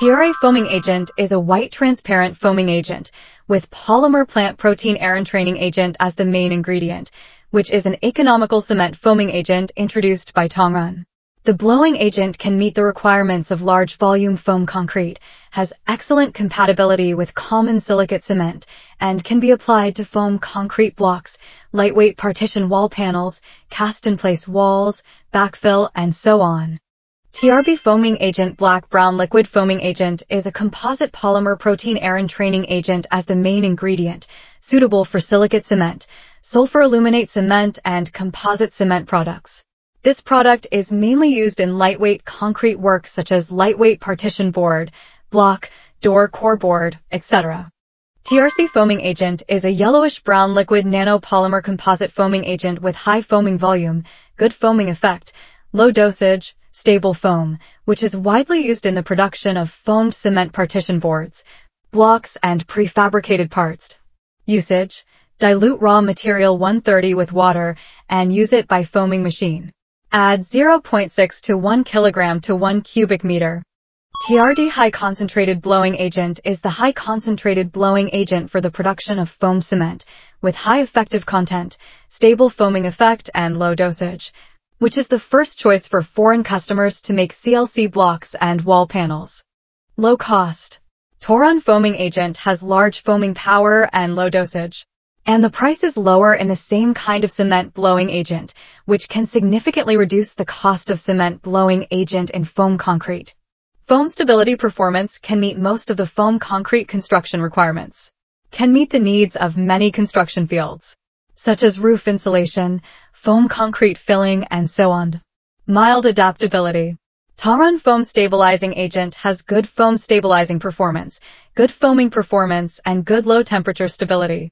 TRA foaming agent is a white transparent foaming agent with polymer plant protein air entraining agent as the main ingredient, which is an economical cement foaming agent introduced by Tongren. The blowing agent can meet the requirements of large volume foam concrete, has excellent compatibility with common silicate cement, and can be applied to foam concrete blocks, lightweight partition wall panels, cast-in-place walls, backfill, and so on. TRB foaming agent black brown liquid foaming agent is a composite polymer protein air entraining agent as the main ingredient, suitable for silicate cement, sulfoaluminate cement and composite cement products. This product is mainly used in lightweight concrete work such as lightweight partition board, block, door core board, etc. TRC foaming agent is a yellowish-brown liquid nanopolymer composite foaming agent with high foaming volume, good foaming effect, low dosage, stable foam, which is widely used in the production of foamed cement partition boards, blocks, and prefabricated parts. Usage, dilute raw material 130 with water and use it by foaming machine. Add 0.6 to 1 kilogram to 1 cubic meter. TRD high concentrated blowing agent is the high concentrated blowing agent for the production of foam cement with high effective content, stable foaming effect, and low dosage, which is the first choice for foreign customers to make CLC blocks and wall panels. Low cost. Toron foaming agent has large foaming power and low dosage. And the price is lower in the same kind of cement blowing agent, which can significantly reduce the cost of cement blowing agent in foam concrete. Foam stability performance can meet most of the foam concrete construction requirements, can meet the needs of many construction fields, such as roof insulation, foam concrete filling, and so on. Mild adaptability. Tongren foam stabilizing agent has good foam stabilizing performance, good foaming performance, and good low temperature stability.